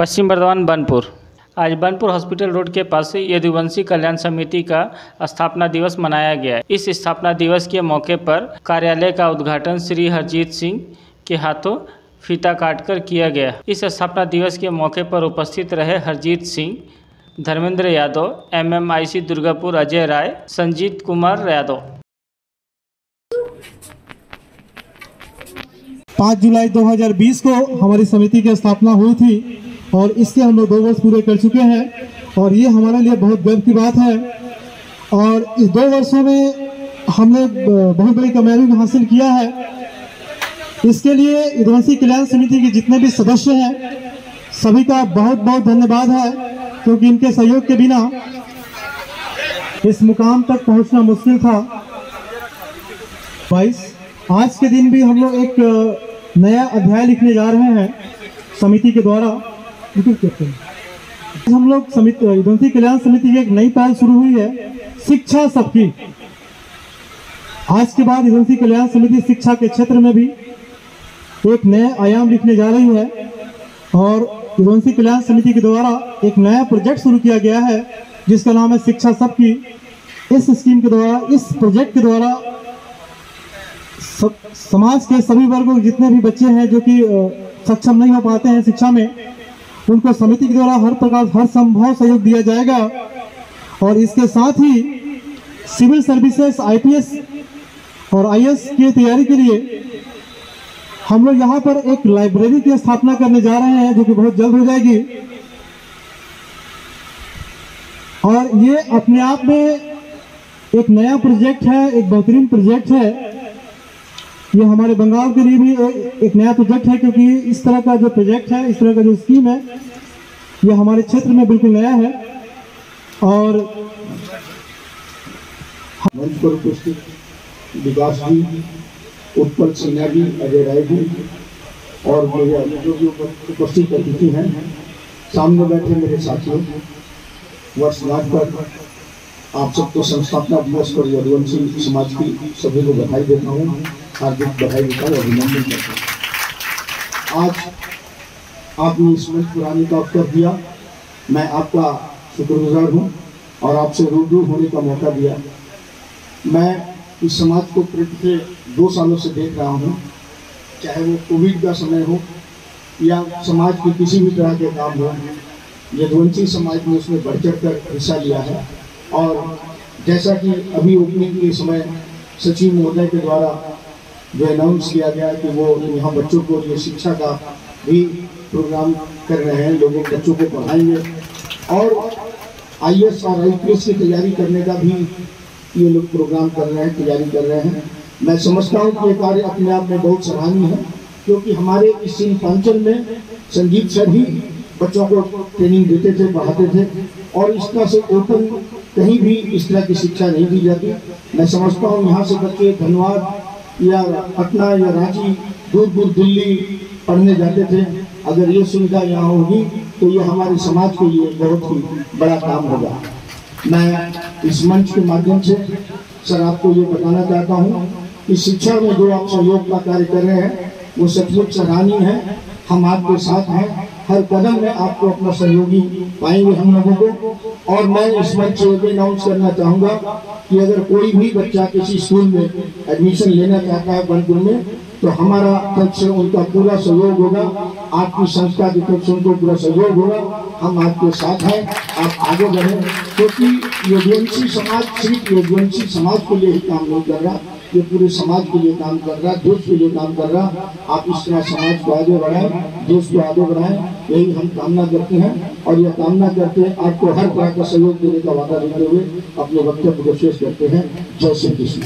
पश्चिम बर्धमान बनपुर। आज Burnpur hospital road के पास यदुवंशी कल्याण समिति का स्थापना दिवस मनाया गया इस स्थापना दिवस के मौके पर कार्यालय का उद्घाटन श्री हरजीत सिंह के हाथों फीता काटकर किया गया इस स्थापना दिवस के मौके पर उपस्थित रहे हरजीत सिंह, धर्मेंद्र यादव, एमएमआईसी दुर्गापुर अजय राय, संजीत कुमार यादव। पाँच जुलाई 2020 को हमारी समिति की स्थापना हुई थी। और इसके हम लोग दो वर्ष पूरे कर चुके हैं और ये हमारे लिए बहुत गर्व की बात है। और इस दो वर्षों में हमने बहुत बड़ी कामयाबी हासिल किया है। इसके लिए यदुवंशी कल्याण समिति के जितने भी सदस्य हैं, सभी का बहुत बहुत धन्यवाद है, क्योंकि इनके सहयोग के बिना इस मुकाम तक पहुँचना मुश्किल था। बाईस, आज के दिन भी हम लोग एक नया अध्याय लिखने जा रहे हैं समिति के द्वारा। हम लोग समिति कल्याण समिति की एक नई पहल शुरू हुई है, शिक्षा सबकी। आज के बाद यदुवंशी कल्याण समिति शिक्षा के क्षेत्र में भी एक नया आयाम लिखने जा रही है और यदुवंशी कल्याण समिति के द्वारा एक नया प्रोजेक्ट शुरू किया गया है, जिसका नाम है शिक्षा सबकी। इस स्कीम के द्वारा, इस प्रोजेक्ट के द्वारा समाज के सभी वर्गों के जितने भी बच्चे हैं जो कि सक्षम नहीं हो पाते हैं शिक्षा में उनको समिति के द्वारा हर प्रकार, हर संभव सहयोग दिया जाएगा। और इसके साथ ही सिविल सर्विसेज़, आईपीएस और आईएएस की तैयारी के लिए हम लोग यहाँ पर एक लाइब्रेरी की स्थापना करने जा रहे हैं, जो कि बहुत जल्द हो जाएगी। और ये अपने आप में एक नया प्रोजेक्ट है, एक बेहतरीन प्रोजेक्ट है। ये हमारे बंगाल के लिए भी ए, एक नया प्रोजेक्ट है क्योंकि इस तरह का जो प्रोजेक्ट है इस तरह का जो स्कीम है ये हमारे क्षेत्र में बिल्कुल नया है। और मंच पर उपस्थित विकास जी उत्पल सिन्हा जी अजय राय जी और मेरे उपस्थित अतिथि हैं। सामने बैठे मेरे साथियों वर्षगांठ पर आप सबको संस्थापना दिवस पर यदुवंशी समाज की सभी को बधाई देता हूँ। हार्दिक बधाई देता हूँ अभिनंदन करता हूँ आज आपने इस मंच पर आने का अवसर दिया। मैं आपका शुक्रगुजार हूँ और आपसे रूबरू होने का मौका दिया। मैं इस समाज को पिछले दो सालों से देख रहा हूँ। चाहे वो कोविड का समय हो या समाज के किसी भी तरह के काम हो, यदुवंशी समाज ने उसमें बढ़ चढ़ कर हिस्सा लिया है। और जैसा कि अभी ओपनिंग के समय सचिव महोदय के द्वारा जो अनाउंस किया गया कि वो यहाँ बच्चों को ये शिक्षा का भी प्रोग्राम कर रहे हैं, लोगों, बच्चों को पढ़ाएँगे। और आईएएस और आईपीएस की तैयारी करने का भी ये लोग प्रोग्राम कर रहे हैं, तैयारी कर रहे हैं। मैं समझता हूँ कि ये कार्य अपने आप में बहुत सराहनीय है, क्योंकि हमारे इस सिंहांचल में संगीत सर ही बच्चों को ट्रेनिंग देते थे, पढ़ाते थे, और इस तरह से ओपन कहीं भी इस तरह की शिक्षा नहीं दी जाती। मैं समझता हूँ यहाँ से बच्चे धन्यवाद या पटना या रांची दूर दूर दिल्ली पढ़ने जाते थे। अगर ये सुविधा यहाँ होगी तो ये हमारे समाज के लिए बहुत ही बड़ा काम होगा। मैं इस मंच के माध्यम से सर आपको ये बताना चाहता हूँ कि शिक्षा में जो आप सहयोग का कार्य कर रहे हैं, वो सचमुच सराहनीय है, हम आपके साथ हैं। हर कदम में आपको अपना सहयोगी पाएँगे हम लोगों को। और मैं इस मंच से अनाउंस करना चाहूँगा कि अगर कोई भी बच्चा किसी स्कूल में एडमिशन लेना चाहता है बनपुर में तो हमारा तरफ़ से उनका पूरा सहयोग होगा। आपकी संस्था की तरफ़ से उनको पूरा सहयोग होगा। हम आपके साथ हैं, आप आगे बढ़ें, क्योंकि यदुवंशी समाज सिर्फ़ यदुवंशी समाज के लिए ही काम नहीं कर रहा। ये पूरे समाज के लिए काम कर रहा है देश के लिए काम कर रहा है। आप इस तरह समाज को आगे बढ़ाएँ देश को आगे बढ़ाएँ, यही हम कामना करते हैं। और यह कामना करते हैं, आपको हर तरह का सहयोग देने का वादा देते हुए अपने वक्तव्य को शेष करते हैं। जय श्री कृष्ण।